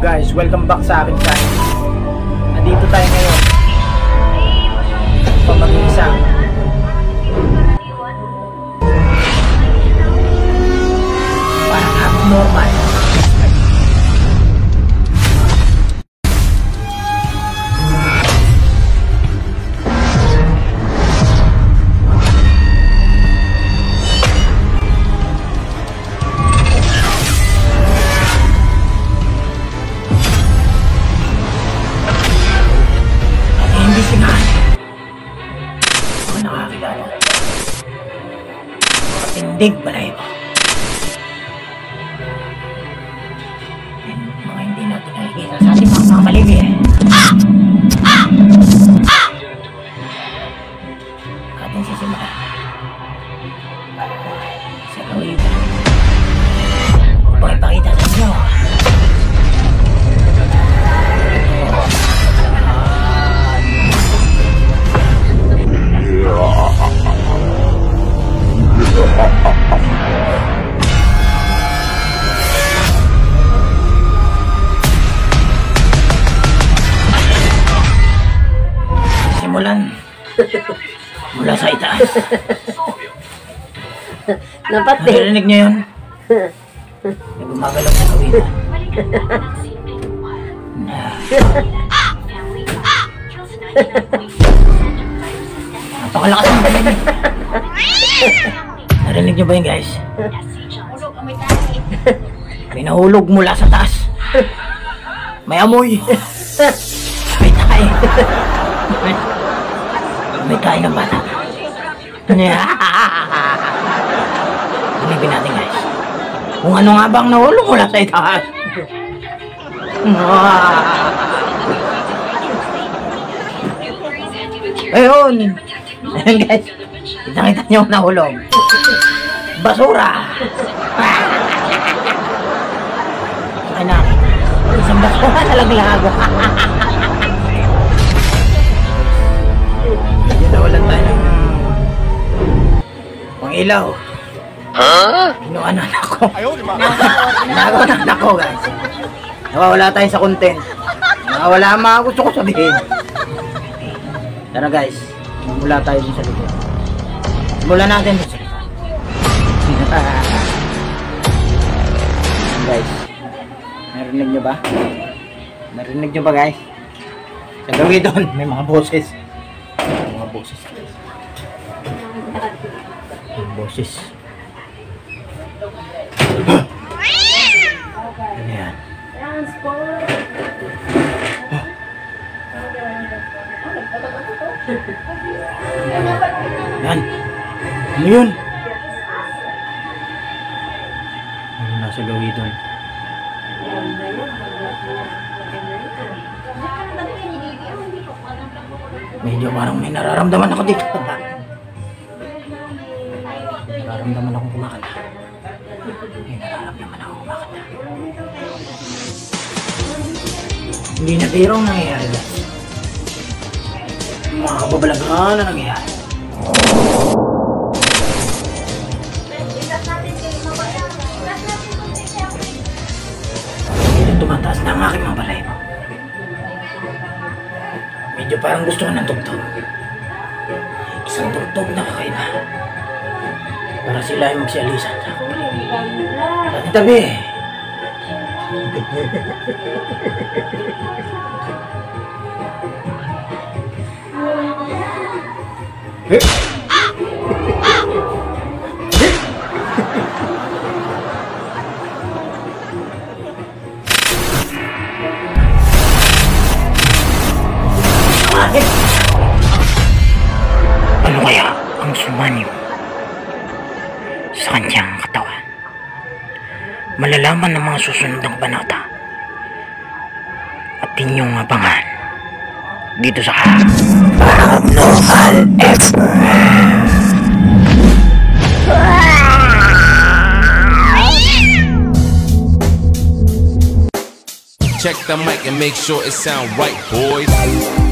guys, welcome back sa akin channel. Nandito tayo ngayon. Pa Patindig balay Simulan. Mula sa itaas. Dapat eh. Narinig niyo yun? May gumagalaw. Na, napakalakas ng balinig. Narinig niyo ba yun guys? May nahulog mula sa taas. May amoy. May tayo. May, may tayo ng bata. Bilibin natin guys. Kung ano nga bang nahulog mula sa itaas. Ayun. Ayun guys. Kita-kita niyo ang nahulog. Basura. Ano? Isang basura na nawalan tayo ng pang ilaw. Huh? Inuan na ako. Nagawa na anak ko guys. Nawawala tayo sa content. Nawawala ang mga gusto ko sabihin. Tara guys, mula tayo dun sa likod. Simulan natin dun sa likod. guys, narinig nyo ba? Narinig nyo ba guys? Sa gawin doon, may mga boses. Boses. May boses. Ano yan? Yan. Ano yun? Ano nasa gawi doon? Medyo parang may nararamdaman ako dito. Nararamdaman akong kumakanta. May nararamdaman akong kumakanta. Hindi na biro ang nangyayari guys. Mga kababalaghan na nangyayari. Medyo tumataas na ang aking mga balay. Medyo parang gusto ko ng tugtog. Isang tugtog na kakaiba. Para sila ay magsialisan sa aking balay. Sa tabi. Ano Malalaman ng mga susunod ng banata at inyong abangan dito sa Paranormal FM. Check the mic and make sure it sound right, boys.